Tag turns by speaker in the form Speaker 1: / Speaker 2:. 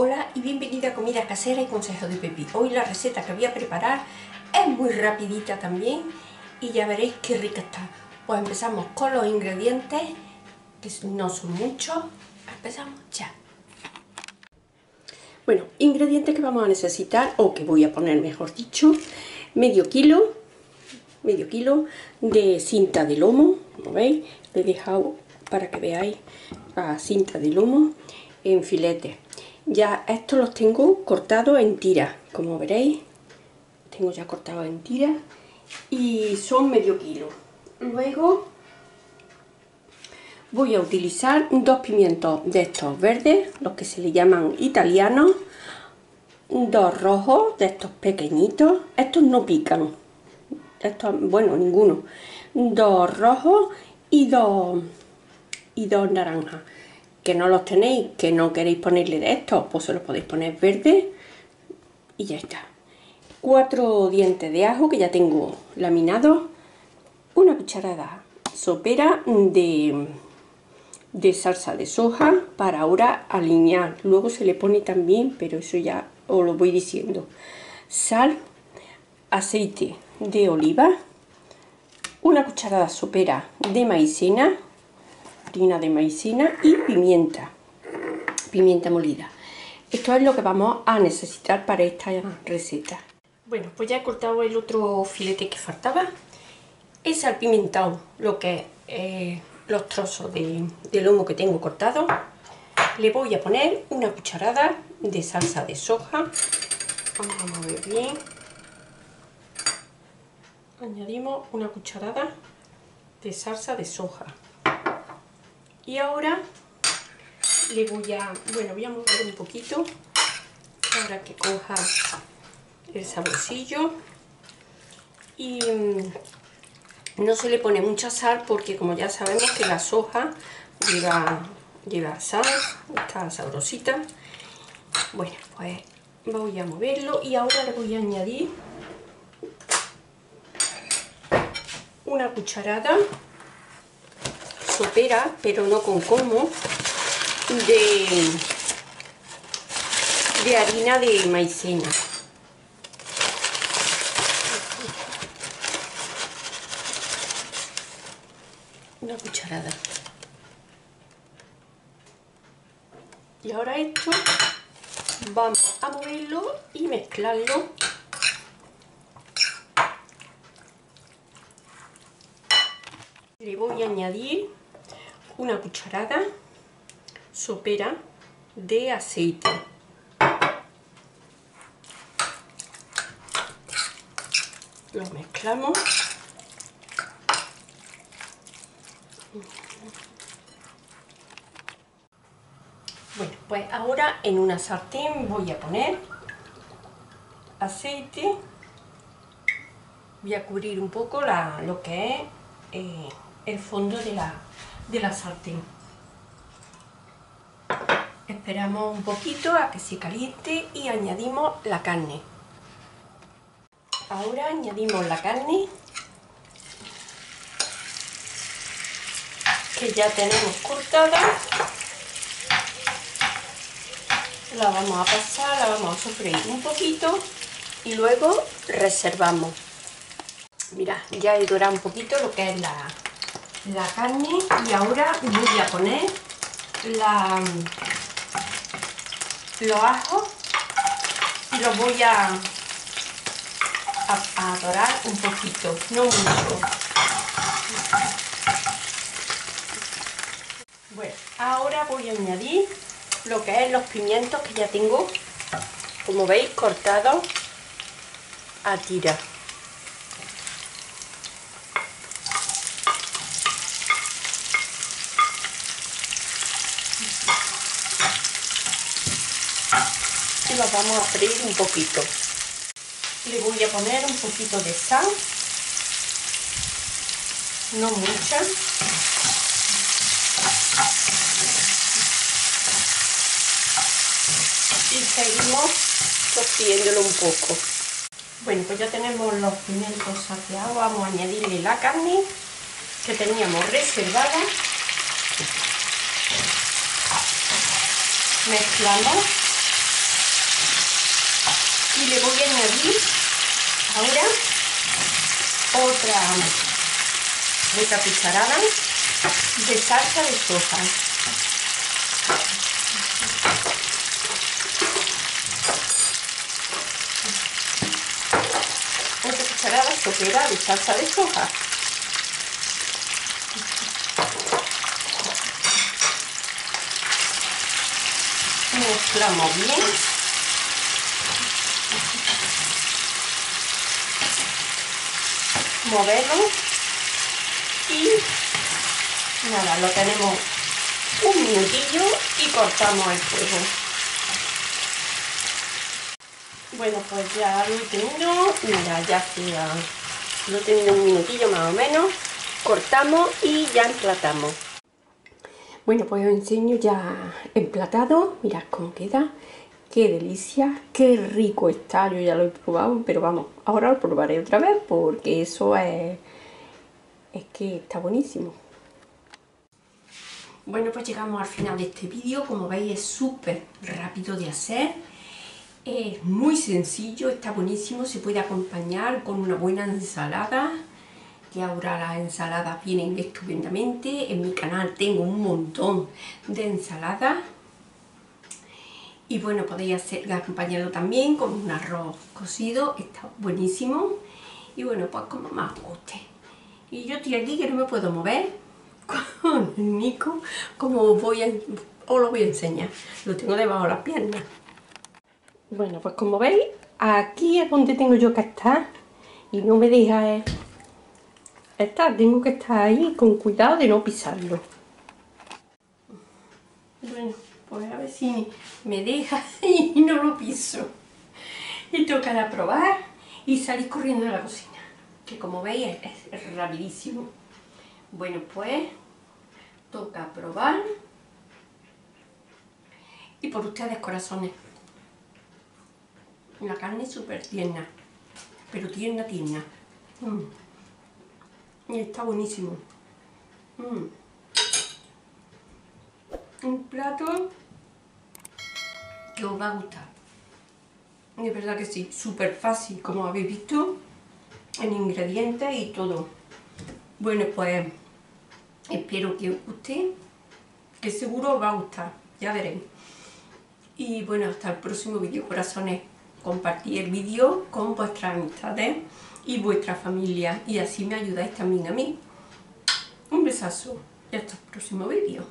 Speaker 1: Hola y bienvenida a Comida Casera y Consejos de Pepi. Hoy la receta que voy a preparar es muy rapidita también y ya veréis qué rica está. Pues empezamos con los ingredientes, que no son muchos. Empezamos ya. Bueno, ingredientes que vamos a necesitar, o que voy a poner mejor dicho, medio kilo, medio kilo de cinta de lomo, como veis, le he dejado para que veáis la cinta de lomo en filete ya estos los tengo cortados en tiras como veréis tengo ya cortados en tiras y son medio kilo. Luego voy a utilizar dos pimientos de estos verdes los que se le llaman italianos dos rojos de estos pequeñitos. Estos no pican. Estos, bueno ninguno. Dos rojos y dos y dos naranjas que no los tenéis, que no queréis ponerle de estos, pues se los podéis poner verde y ya está. Cuatro dientes de ajo que ya tengo laminados, una cucharada sopera de, de salsa de soja para ahora alinear. Luego se le pone también, pero eso ya os lo voy diciendo. Sal, aceite de oliva, una cucharada sopera de maicena, harina de maicena y pimienta, pimienta molida. Esto es lo que vamos a necesitar para esta receta. Bueno, pues ya he cortado el otro filete que faltaba. He salpimentado lo que es eh, los trozos de, de lomo que tengo cortado. Le voy a poner una cucharada de salsa de soja. Vamos a mover bien. Añadimos una cucharada de salsa de soja y ahora le voy a, bueno, voy a mover un poquito para que coja el saborcillo y mm, no se le pone mucha sal porque como ya sabemos que la soja lleva, lleva sal, está sabrosita. Bueno, pues voy a moverlo y ahora le voy a añadir una cucharada sopera, pero no con como, de, de harina de maicena. Una cucharada. Y ahora esto vamos a moverlo y mezclarlo le voy a añadir una cucharada sopera de aceite. Lo mezclamos. Bueno, pues ahora en una sartén voy a poner aceite. Voy a cubrir un poco la, lo que es eh, el fondo de la, de la sartén. Esperamos un poquito a que se caliente y añadimos la carne. Ahora añadimos la carne que ya tenemos cortada. La vamos a pasar, la vamos a sofreír un poquito y luego reservamos. Mira, ya he dorado un poquito lo que es la, la carne y ahora voy a poner la, los ajos y los voy a, a, dorar un poquito, no mucho. Bueno, ahora voy a añadir lo que es los pimientos que ya tengo, como veis, cortados a tirar. vamos a freír un poquito. Le voy a poner un poquito de sal, no mucha. Y seguimos sofriéndolo un poco. Bueno, pues ya tenemos los pimientos saqueados. Vamos a añadirle la carne que teníamos reservada. Mezclamos y le voy a añadir ahora otra otra cucharada de salsa de soja. Otra cucharada sopera de salsa de soja. Mezclamos bien movemos y nada, lo tenemos un minutillo y cortamos el fuego. Bueno pues ya lo he tenido. Mira ya sea lo he tenido un minutillo más o menos. Cortamos y ya emplatamos. Bueno, pues os enseño ya emplatado. Mirad cómo queda. Qué delicia, qué rico está. Yo ya lo he probado, pero vamos, ahora lo probaré otra vez porque eso es... Es que está buenísimo. Bueno, pues llegamos al final de este vídeo. Como veis es súper rápido de hacer. Es muy sencillo, está buenísimo. Se puede acompañar con una buena ensalada que ahora las ensaladas vienen estupendamente. En mi canal tengo un montón de ensaladas. Y bueno, podéis hacer, acompañarlo también con un arroz cocido, está buenísimo. Y bueno, pues como más guste. Y yo estoy aquí que no me puedo mover con el Nico, como voy a, os lo voy a enseñar. Lo tengo debajo de las piernas. Bueno, pues como veis, aquí es donde tengo yo que estar. Y no me deja... Eh, tengo que estar ahí con cuidado de no pisarlo. Bueno, pues a ver si me deja y no lo piso. Y tocará probar y salir corriendo de la cocina. Que como veis es, rapidísimo. Bueno, pues toca probar. Y por ustedes, corazones. La carne es súper tierna. Pero tierna, tierna. Mm. Y está buenísimo. Mm. Un plato que os va a gustar. De verdad que sí, súper fácil, como habéis visto, en ingredientes y todo. Bueno, pues espero que os guste, que seguro os va a gustar, ya veréis. Y bueno, hasta el próximo vídeo, corazones. Compartid el vídeo con vuestras amistades y vuestra familia y así me ayudáis también a mí. Un besazo y hasta el próximo vídeo.